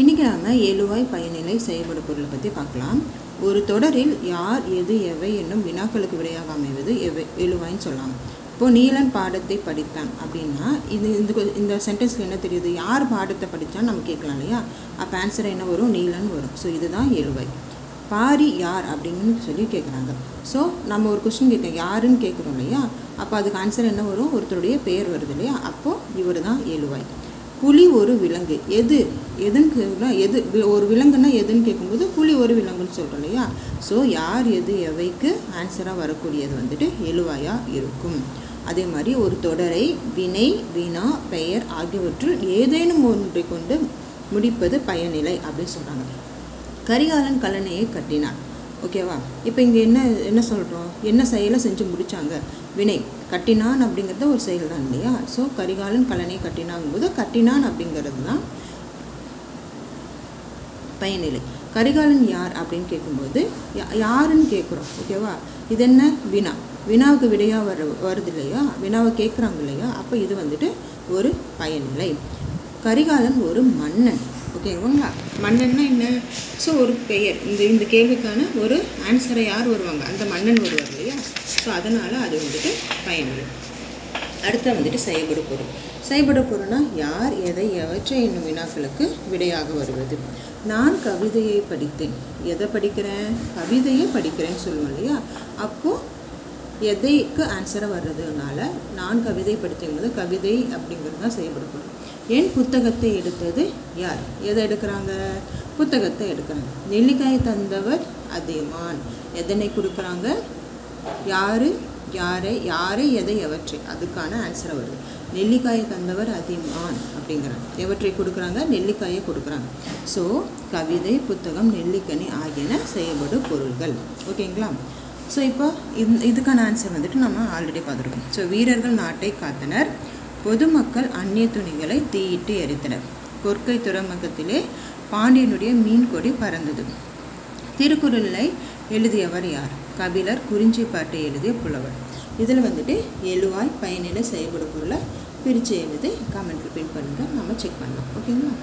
இன்றைக்கி நம்ம எழுவாய் பயனிலை செயல்படு பொருளை பற்றி பார்க்கலாம். ஒரு தொடரில் யார் எது எவை என்னும் வினாக்களுக்கு விடையாக அமைவது எவை எழுவாய்ன்னு சொல்லலாம். இப்போது நீலன் பாடத்தை படித்தான் அப்படின்னா இது இந்த இந்த சென்டென்ஸ்க்கு என்ன தெரியுது? யார் பாடத்தை படித்தான் நம்ம கேட்கலாம் இல்லையா? அப்போ ஆன்சர் என்ன வரும்? நீலன் வரும். ஸோ இதுதான் எழுவாய். பாரி யார் அப்படின்னு சொல்லி கேட்குறாங்க. ஸோ நம்ம ஒரு கொஸ்டின் கேட்க யாருன்னு கேட்குறோம் இல்லையா? அப்போ அதுக்கு ஆன்சர் என்ன வரும்? ஒருத்தருடைய பெயர் வருது இல்லையா? அப்போது இவர் தான் எழுவாய். புலி ஒரு விலங்கு. எது? எதுன்னு கேட்குறா எது? ஒரு விலங்குன்னா எதுன்னு கேட்கும்போது புலி ஒரு விலங்குன்னு சொல்கிறோம் இல்லையா? ஸோ யார் எது எவைக்கு ஆன்சராக வரக்கூடியது வந்துட்டு எழுவாயாக இருக்கும். அதே மாதிரி ஒரு தொடரை வினை வினா பெயர் ஆகியவற்றில் ஏதேனும் ஒன்றை கொண்டு முடிப்பது பயனிலை அப்படின்னு சொல்கிறாங்க கரிகாலன் கல்லணையை கட்டினார் ஓகேவா? இப்போ இங்கே என்ன என்ன சொல்கிறோம் என்ன செயலை செஞ்சு முடித்தாங்க வினை கட்டினான் அப்படிங்கிறது ஒரு செயல் தான் இல்லையா? ஸோ கரிகாலன் கலனை கட்டினாங்கும்போது கட்டினான் அப்படிங்கிறது தான் பயனிலை கரிகாலன் யார் அப்படின்னு கேட்கும்போது யா- யாருன்னு கேட்குறோம் ஓகேவா? இது என்ன? வினா. வினாவுக்கு விடையாக வர வருது இல்லையா? வினாவை கேட்குறாங்க இல்லையா? அப்போ இது வந்துட்டு ஒரு பயனிலை கரிகாலன் ஒரு மன்னன். ஓகேங்களா? மன்னன்னா என்ன? ஸோ ஒரு பெயர். இந்த இந்த கேள்விக்கான ஒரு ஆன்சரை யார் வருவாங்க? அந்த மன்னன் வருவார் இல்லையா? ஸோ அதனால் அது வந்துட்டு பயனிலை அடுத்த வந்துட்டு செயல்பட பொருள் செயல்பட பொருள்னா யார் எதை எவற்றை என்னும் வினாக்களுக்கு விடையாக வருவது. நான் கவிதையை படித்தேன். எதை படிக்கிறேன்? கவிதையை படிக்கிறேன்னு சொல்லுவோம் இல்லையா? அப்போது எதைக்கு ஆன்சராக வர்றதுனால நான் கவிதை படித்தபோது கவிதை அப்படிங்கிறது தான் செயல்படு பொருள் என் புத்தகத்தை எடுத்தது யார்? எதை எடுக்கிறாங்க? புத்தகத்தை எடுக்கிறாங்க. நெல்லிக்காயை தந்தவர் அதேமான். எதனை கொடுக்குறாங்க? யாரு? யாரை? யாரை? எதை? எவற்றை? அதுக்கான ஆன்சரை வருது நெல்லிக்காயை தந்தவர் அதிமான் அப்படிங்கிறாங்க. எவற்றை கொடுக்குறாங்க? நெல்லிக்காயை கொடுக்குறாங்க. ஸோ கவிதை புத்தகம் நெல்லிக்கனி ஆகியன செயல்படும் பொருள்கள். ஓகேங்களா? ஸோ இப்போ இது இதுக்கான ஆன்சர் வந்துட்டு நம்ம ஆல்ரெடி பார்த்துருக்கோம். ஸோ வீரர்கள் நாட்டை காத்தனர். பொதுமக்கள் அந்நிய துணிகளை தீயிட்டு எரித்தனர். கொற்கை துறைமுகத்திலே பாண்டியனுடைய மீன் கொடி பறந்தது. திருக்குறளை எழுதியவர் யார்? கபிலர் குறிஞ்சிப்பாட்டை எழுதிய புலவர். இதில் வந்துட்டு எழுவாய் பயனில செயல்படும் பொருளை பிரித்து எழுதி கமெண்ட்டில் பின் பண்ணுங்கள் நம்ம செக் பண்ணலாம். ஓகேங்களா